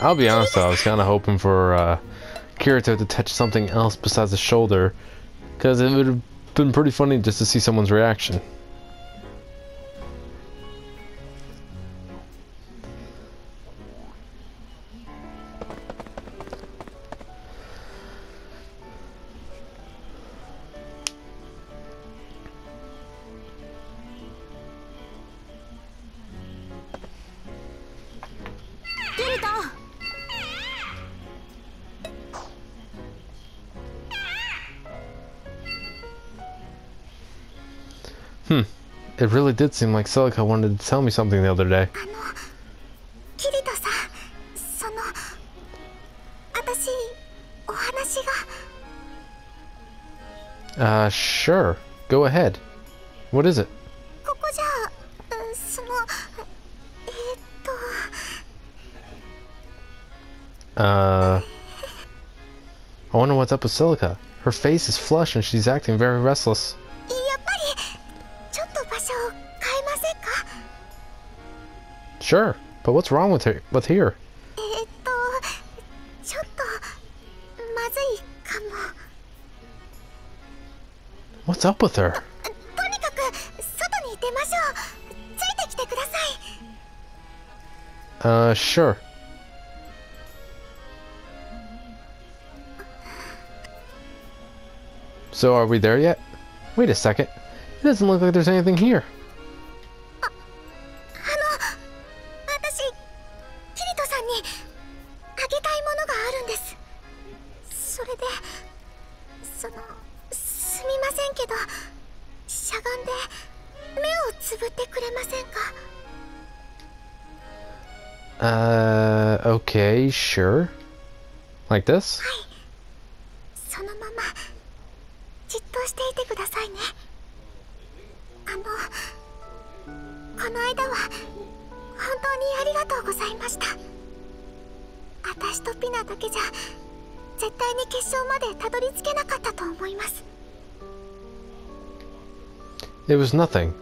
I'll be honest though, I was kind of hoping for uh, Kirito to touch something else besides the shoulder, because it would have been pretty funny just to see someone's reaction. Hmm. It really did seem like Silica wanted to tell me something the other day. Uh, sure. Go ahead. What is it? Uh... uh I wonder what's up with Silica. Her face is flushed and she's acting very restless. Sure, but what's wrong with her? With here? Eh, eh, oh, what's up with her? Uh, sure. So are we there yet? Wait a second. It doesn't look like there's anything here. そのすみませんけどしゃがんで目をつぶってくれませんか？Uh, okay, sure. Like this? そのままじっとしていてくださいねあのこの間は本当にありがとうございました私とピナだけじゃ絶対に決勝までたどり着けなかったと思います It was nothing.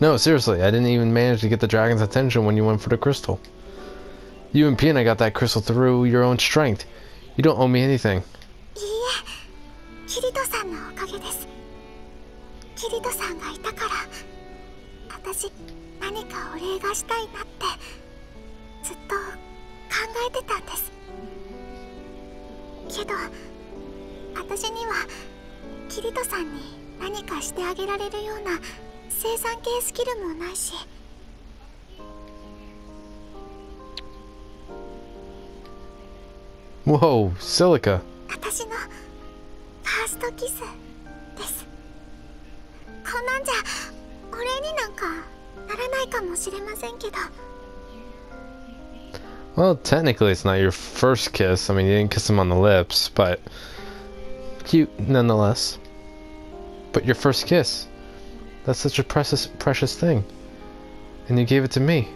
No, seriously, I didn't even manage to get the dragon's attention when you went for the crystal. You and Pina got that crystal through your own strength. You don't owe me anything. いいえキリトさんのおかげですキリトさんがいたから私何かお礼がしたいなってずっと考えてたんですけど私にはキリトさんに何かしてあげられるような生産系スキルもないし。Whoa, Silica. 私のファーストキスです。こんなんじゃお礼になんかならないかもしれませんけど Well, technically, it's not your first kiss. I mean, you didn't kiss him on the lips, but cute nonetheless. But your first kiss. That's such a precious, precious thing. And you gave it to me.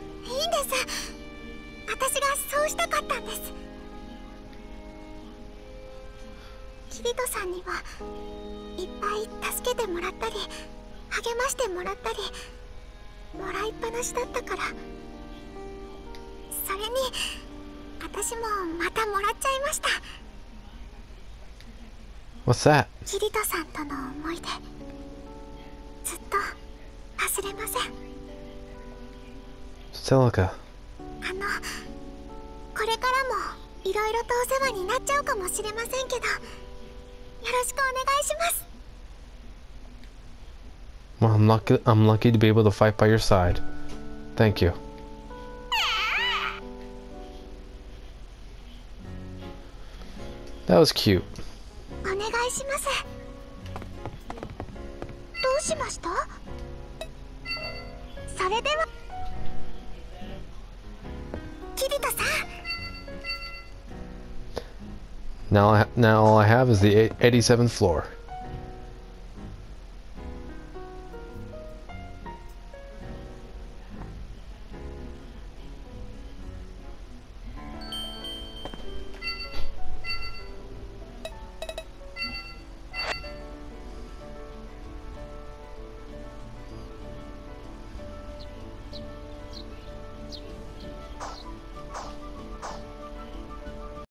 それに私もまたもらっちゃいました What's that? キリトさんとの思い出ずっと忘れません Silica. あのこれからもいろいろとお世話になっちゃうかもしれませんけどよろしくお願いします Well, I'm lucky. I'm lucky to be able to fight by your side. Thank you. That was cute. Now, now all I have is the 87th floor.